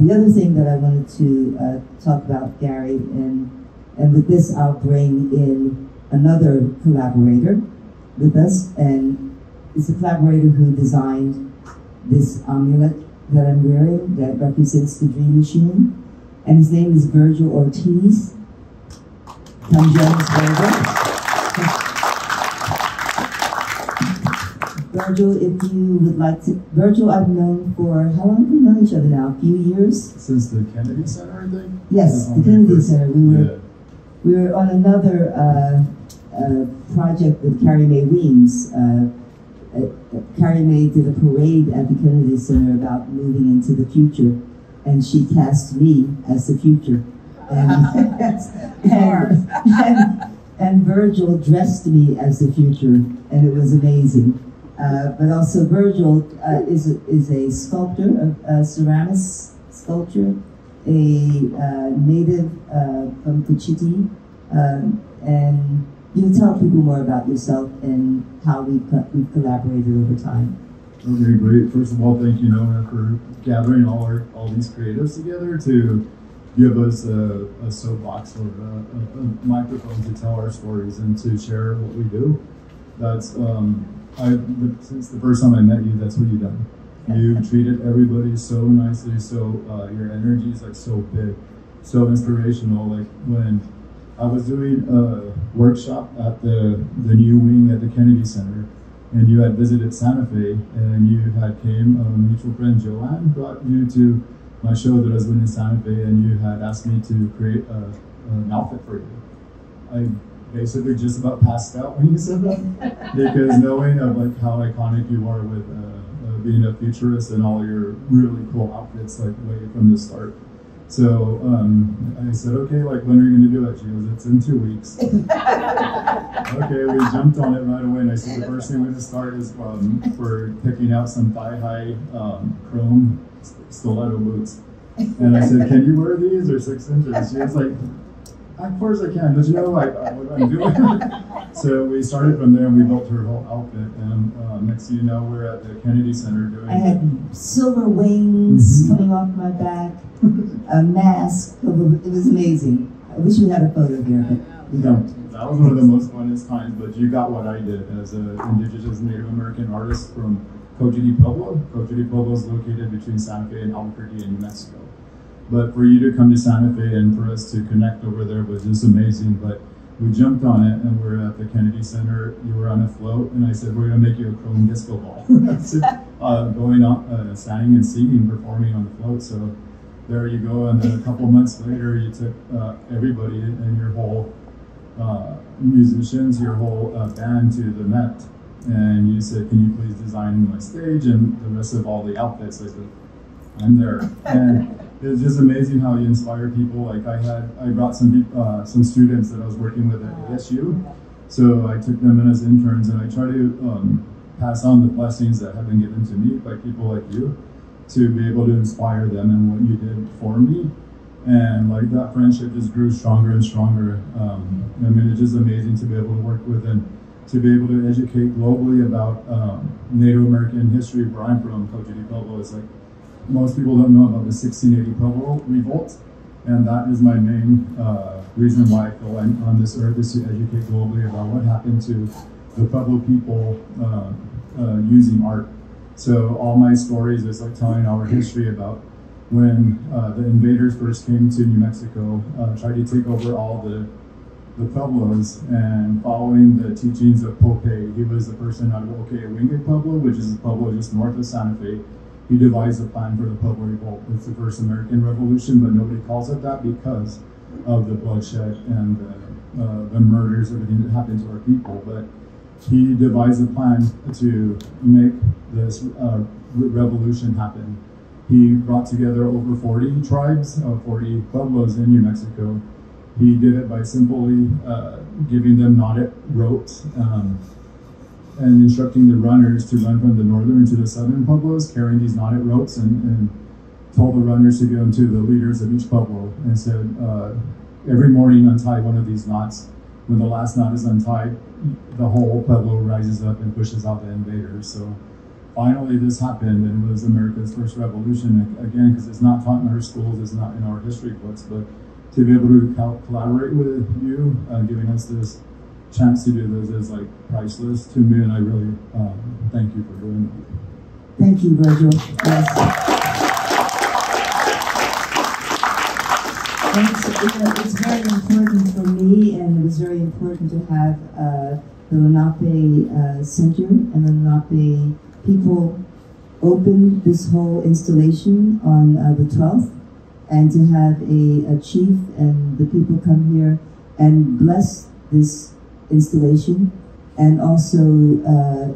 the other thing that I wanted to uh, talk about, Gary, and and with this I'll bring in another collaborator with us, and it's a collaborator who designed this amulet that I'm wearing that represents the Dream Machine, and his name is Virgil Ortiz. Come join us, Virgil, if you would like to, Virgil, I've known for, how long we've we known each other now? A few years? Since the Kennedy Center, I think? Yes, the Kennedy Center. We were, yeah. we were on another uh, uh, project with Carrie Mae Weems. Uh, uh, Carrie Mae did a parade at the Kennedy Center about moving into the future, and she cast me as the future. And, and, and, and Virgil dressed me as the future, and it was amazing. Uh, but also Virgil uh, is, a, is a sculptor, a, a ceramic sculptor, a uh, native uh, from Cochiti, um, and you tell people more about yourself and how we've, co we've collaborated over time. Okay, great. First of all, thank you, Nona, for gathering all our all these creatives together to give us a, a soapbox or a, a, a microphone to tell our stories and to share what we do. That's um, I, since the first time I met you, that's what you've done. You treated everybody so nicely, so uh, your energy is like so big, so inspirational. Like when I was doing a workshop at the, the new wing at the Kennedy Center, and you had visited Santa Fe, and you had came, a mutual friend Joanne brought you to my show that I was doing in Santa Fe, and you had asked me to create a, an outfit for you. I basically just about passed out when you said that because knowing of like how iconic you are with uh, uh, being a futurist and all your really cool outfits like way from the start. So um, I said, okay, like when are you going to do it? She goes, it's in two weeks. okay, we jumped on it right away, and I said the first thing we're going to start is um, for picking out some thigh-high um, chrome stiletto boots. And I said, can you wear these? or six inches. She was like, of course I can. Don't you know like what I'm doing? so we started from there and we built her whole outfit. And uh, next thing you know, we're at the Kennedy Center doing. I had silver wings mm -hmm. coming off my back, a mask. It was amazing. I wish we had a photo here, but we don't. That was one of the most funnest times. But you got what I did as an indigenous Native American artist from de Pueblo. De Pueblo is located between Santa Fe and Albuquerque in New Mexico. But for you to come to Santa Fe and for us to connect over there was just amazing. But we jumped on it and we're at the Kennedy Center. You were on a float, and I said, We're going to make you a chrome disco ball. uh, going on, uh, and singing, performing on the float. So there you go. And then a couple months later, you took uh, everybody and your whole uh, musicians, your whole uh, band to the Met. And you said, Can you please design my stage and the rest of all the outfits? I said, I'm there. And it's just amazing how you inspire people. Like I had, I brought some uh, some students that I was working with at ASU, so I took them in as interns, and I try to um, pass on the blessings that have been given to me by people like you, to be able to inspire them and what you did for me, and like that friendship just grew stronger and stronger. Um, I mean, it's just amazing to be able to work with and to be able to educate globally about um, Native American history. Where I'm from, Cochiti Pueblo, is like most people don't know about the 1680 Pueblo revolt, and that is my main uh, reason why I feel I'm on this earth is to educate globally about what happened to the Pueblo people uh, uh, using art. So all my stories is like telling our history about when uh, the invaders first came to New Mexico, uh, tried to take over all the the Pueblos and following the teachings of Popé. He was the person out of Owingeh Pueblo, which is a Pueblo just north of Santa Fe he devised a plan for the Pueblo Revolt. It's the first American Revolution, but nobody calls it that because of the bloodshed and the, uh, the murders, everything that happened to our people. But he devised a plan to make this uh, revolution happen. He brought together over 40 tribes, uh, 40 pueblos in New Mexico. He did it by simply uh, giving them knotted ropes. Um, and instructing the runners to run from the northern to the southern pueblos, carrying these knotted ropes, and, and told the runners to go to the leaders of each pueblo and said, uh, every morning untie one of these knots. When the last knot is untied, the whole pueblo rises up and pushes out the invaders. So finally this happened and it was America's first revolution again because it's not taught in our schools, it's not in our history books, but to be able to collaborate with you, uh, giving us this chance to do this is like priceless to me, and I really um, thank you for doing that. Thank you, Virgil. Yes. It's, it's, very important for me, and it was very important to have uh, the Lenape uh, Center and the Lenape people open this whole installation on uh, the 12th, and to have a, a chief and the people come here and bless this installation, and also uh,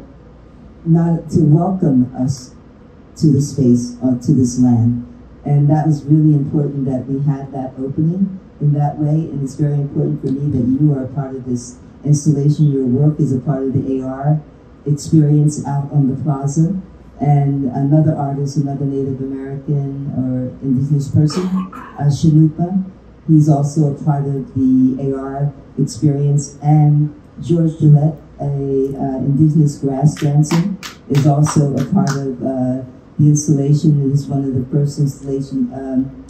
not to welcome us to the space or to this land. And that was really important that we had that opening in that way. And it's very important for me that you are a part of this installation. Your work is a part of the AR experience out on the plaza. And another artist, another Native American or indigenous person, uh, Cannupa, he's also a part of the AR experience. And George Gillette, a uh, indigenous grass dancer, is also a part of uh, the installation. It is one of the first installation um,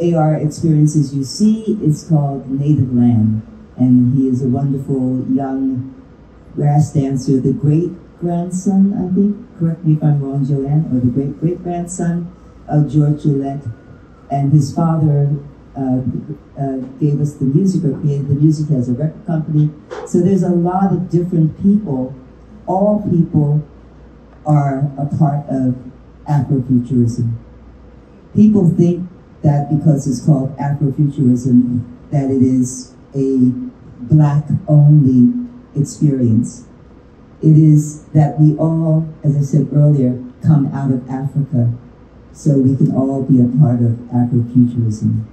AR experiences you see. It's called Native Land, and he is a wonderful young grass dancer, the great grandson, I think, correct me if I'm wrong, Joanne, or the great great grandson of George Gillette, and his father uh, uh, gave us the music or created the music as a record company. So there's a lot of different people. All people are a part of Afrofuturism. People think that because it's called Afrofuturism, that it is a black only experience. It is that we all, as I said earlier, come out of Africa so we can all be a part of Afrofuturism.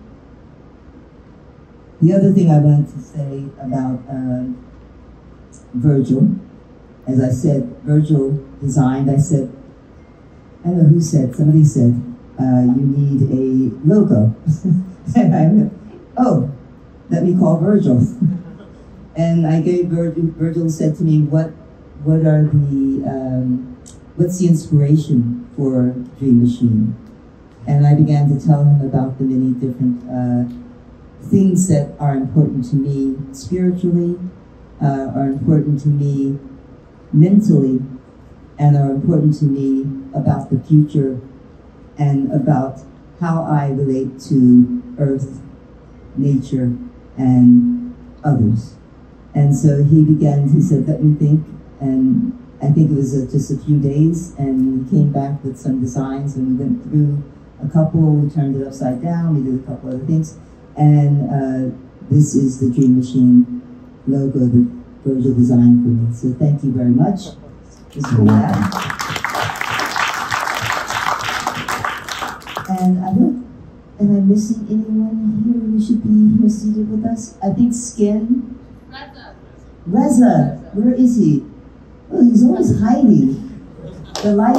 The other thing I wanted to say about uh, Virgil, as I said, Virgil designed, I said, I don't know who said, somebody said, uh, you need a logo. and I went, oh, let me call Virgil. and I gave Virgil, Virgil said to me, what, what are the, um, what's the inspiration for Dream Machine? And I began to tell him about the many different uh, things that are important to me spiritually, uh, are important to me mentally, and are important to me about the future and about how I relate to Earth, nature, and others. And so he began, he said, let me think, and I think it was uh, just a few days, and he came back with some designs, and we went through a couple, we turned it upside down, we did a couple other things, and uh, this is the Dream Machine logo that Virgil designed for me. So thank you very much. Just for that. And I don't, am I missing anyone here who should be here seated with us? I think Skin. Reza. Reza. Where is he? Oh, he's always hiding. The light